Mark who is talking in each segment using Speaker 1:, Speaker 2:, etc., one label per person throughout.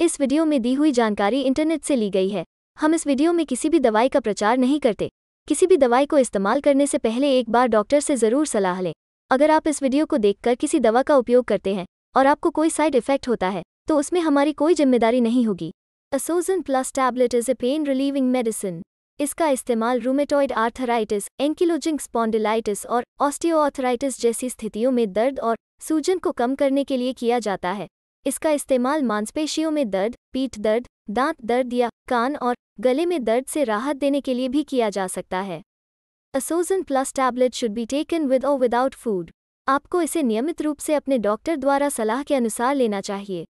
Speaker 1: इस वीडियो में दी हुई जानकारी इंटरनेट से ली गई है। हम इस वीडियो में किसी भी दवाई का प्रचार नहीं करते। किसी भी दवाई को इस्तेमाल करने से पहले एक बार डॉक्टर से ज़रूर सलाह लें। अगर आप इस वीडियो को देखकर किसी दवा का उपयोग करते हैं और आपको कोई साइड इफ़ेक्ट होता है तो उसमें हमारी कोई ज़िम्मेदारी नहीं होगी। असोजन plus tablet is a pain relieving medicine इसका इस्तेमाल रूमेटॉइड आर्थराइटिस एंकिलोजिंग स्पॉन्डिलाइटिस और ऑस्टियोआर्थराइटिस जैसी स्थितियों में दर्द और सूजन को कम करने के लिए किया जाता है। इसका इस्तेमाल मांसपेशियों में दर्द, पीठ दर्द, दांत दर्द या कान और गले में दर्द से राहत देने के लिए भी किया जा सकता है। असोजन plus tablet should be taken with और विदाउट फ़ूड आपको इसे नियमित रूप से अपने डॉक्टर द्वारा सलाह के अनुसार लेना चाहिए।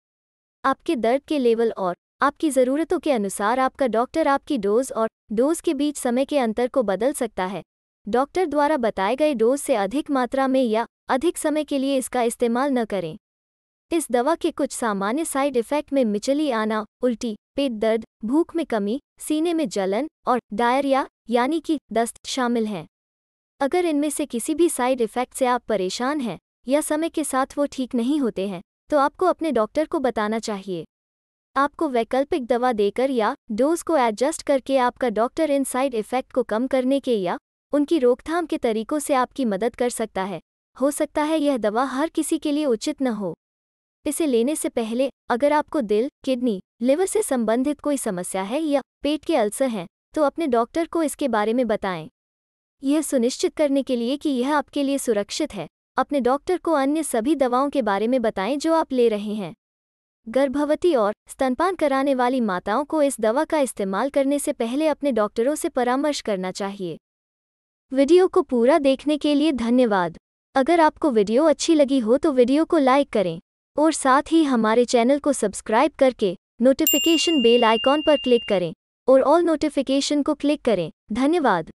Speaker 1: आपके दर्द के लेवल और आपकी ज़रूरतों के अनुसार आपका डॉक्टर आपकी डोज और डोज के बीच समय के अंतर को बदल सकता है। डॉक्टर द्वारा बताए गए डोज से अधिक मात्रा में या अधिक समय के लिए इसका इस्तेमाल न करें। इस दवा के कुछ सामान्य साइड इफ़ेक्ट में मिचली आना, उल्टी, पेट दर्द, भूख में कमी, सीने में जलन और डायरिया यानी कि दस्त शामिल हैं। अगर इनमें से किसी भी साइड इफ़ेक्ट से आप परेशान हैं या समय के साथ वो ठीक नहीं होते हैं तो आपको अपने डॉक्टर को बताना चाहिए। आपको वैकल्पिक दवा देकर या डोज को एडजस्ट करके आपका डॉक्टर इन साइड इफ़ेक्ट को कम करने के या उनकी रोकथाम के तरीकों से आपकी मदद कर सकता है। हो सकता है यह दवा हर किसी के लिए उचित न हो। इसे लेने से पहले, अगर आपको दिल, किडनी, लिवर से संबंधित कोई समस्या है या पेट के अल्सर हैं तो अपने डॉक्टर को इसके बारे में बताएँ। यह सुनिश्चित करने के लिए कि यह आपके लिए सुरक्षित है। अपने डॉक्टर को अन्य सभी दवाओं के बारे में बताएँ जो आप ले रहे हैं। गर्भवती और स्तनपान कराने वाली माताओं को इस दवा का इस्तेमाल करने से पहले अपने डॉक्टरों से परामर्श करना चाहिए। वीडियो को पूरा देखने के लिए धन्यवाद। अगर आपको वीडियो अच्छी लगी हो तो वीडियो को लाइक करें। और साथ ही हमारे चैनल को सब्सक्राइब करके नोटिफिकेशन बेल आइकॉन पर क्लिक करें और ऑल नोटिफिकेशन को क्लिक करें। धन्यवाद।